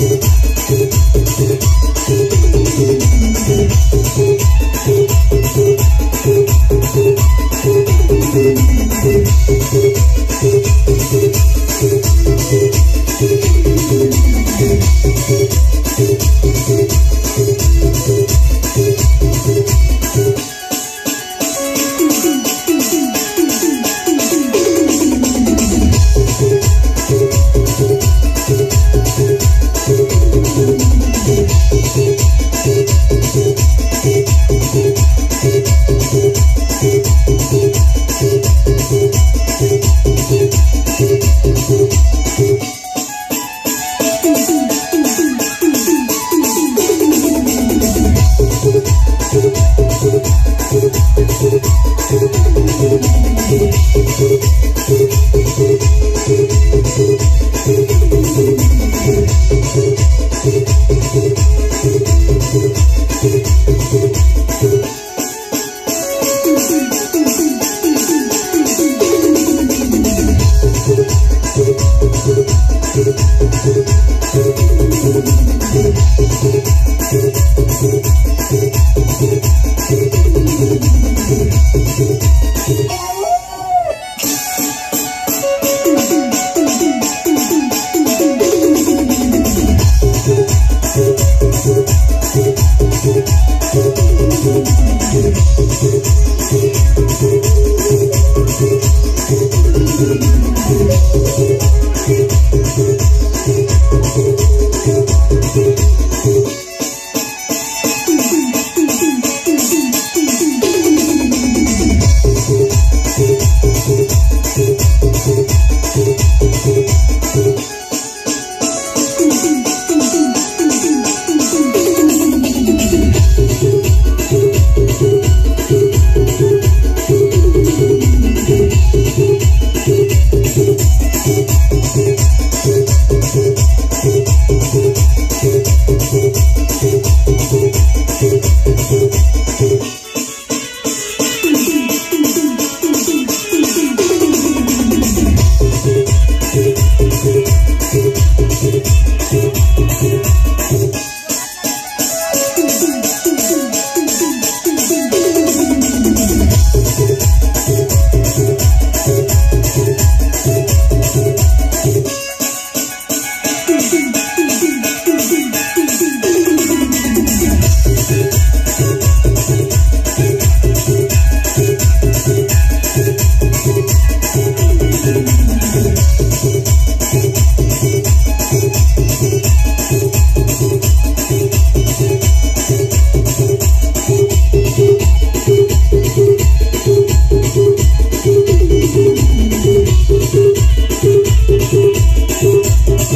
see.